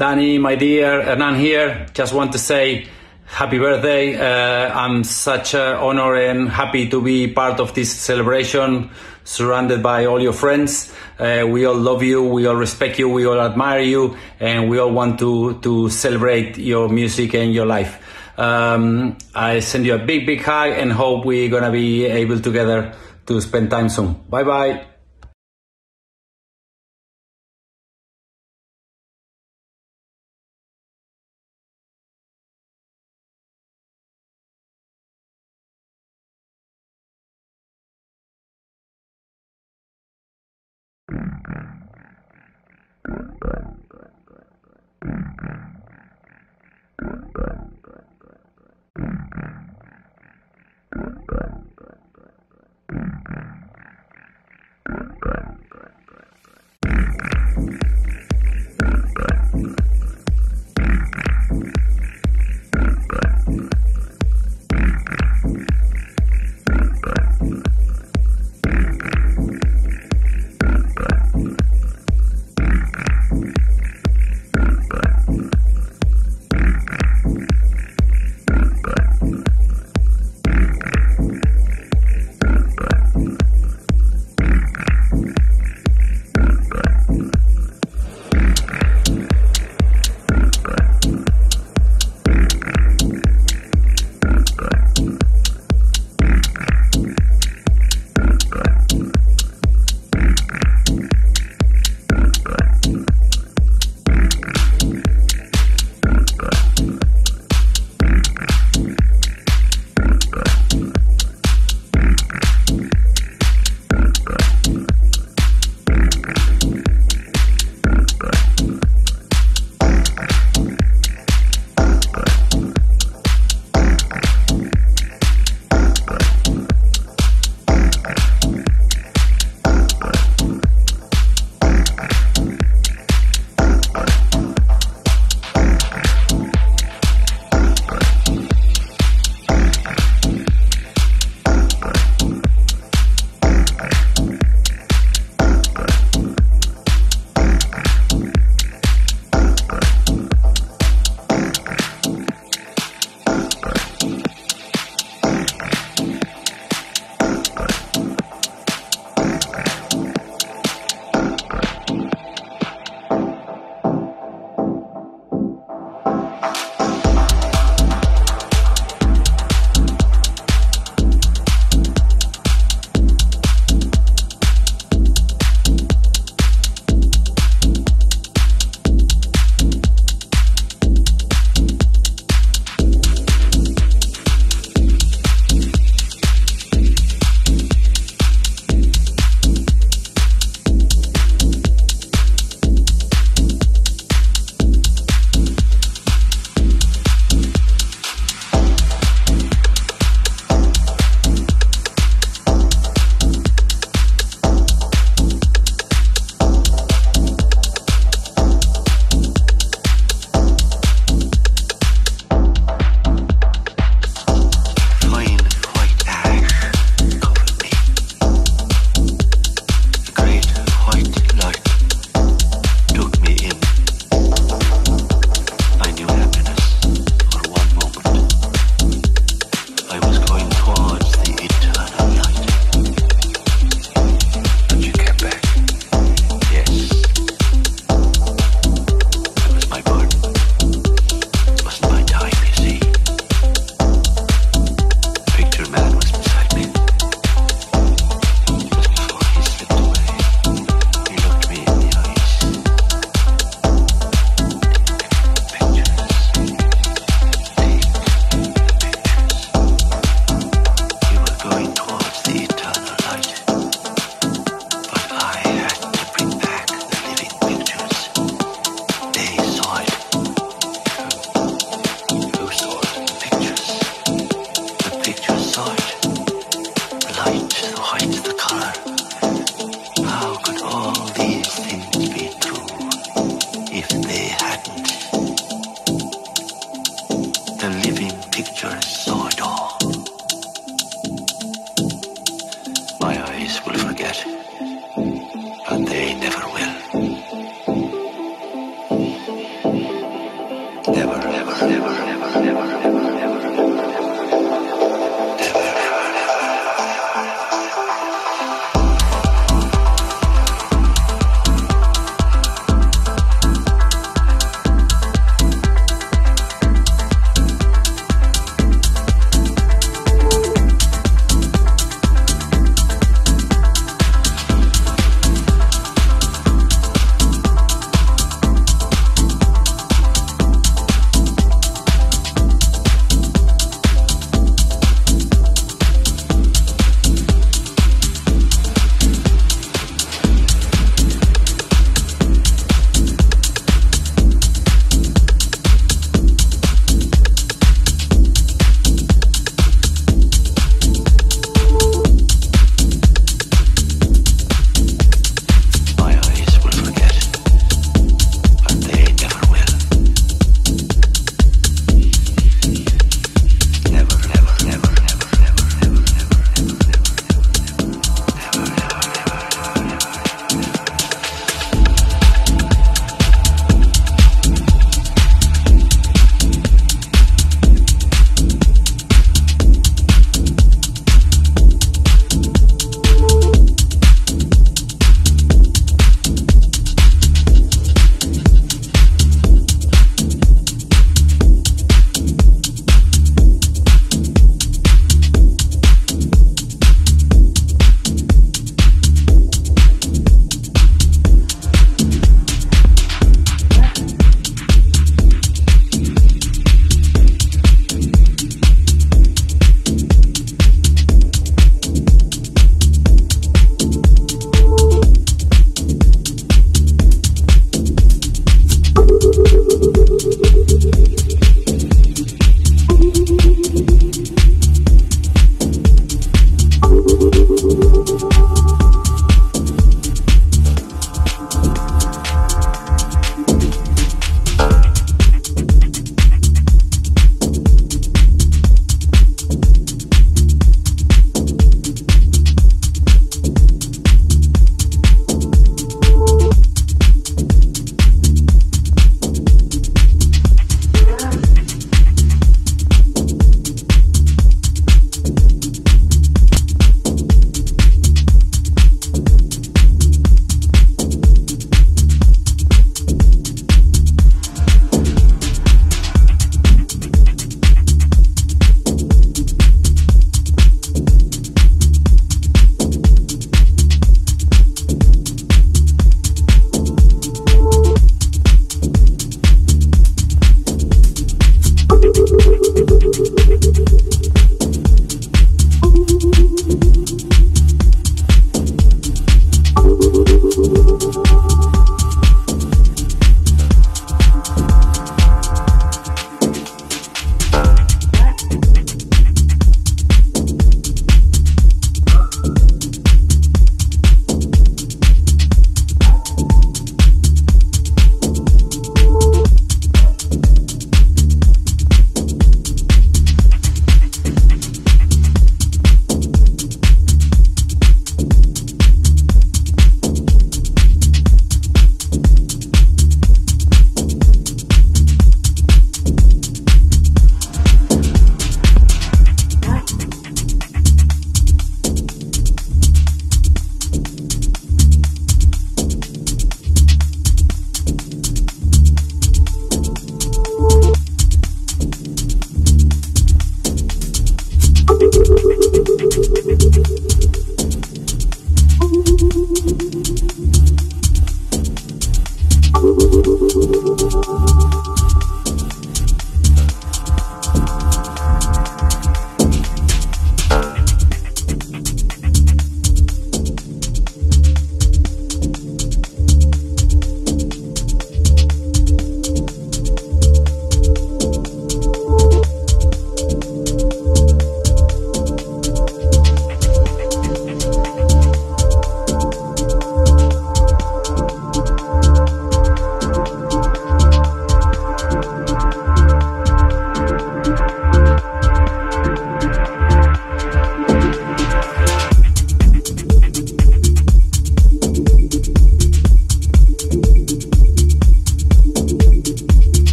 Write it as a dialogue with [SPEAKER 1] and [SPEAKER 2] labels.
[SPEAKER 1] Danny, my dear, Hernan here. Just want to say happy birthday. Uh, I'm such an honor and happy to be part of this celebration, surrounded by all your friends. Uh, we all love you, we all respect you, we all admire you, and we all want to, to celebrate your music and your life. Um, I send you a big, big hug and hope we're gonna be able together to spend time soon. Bye bye.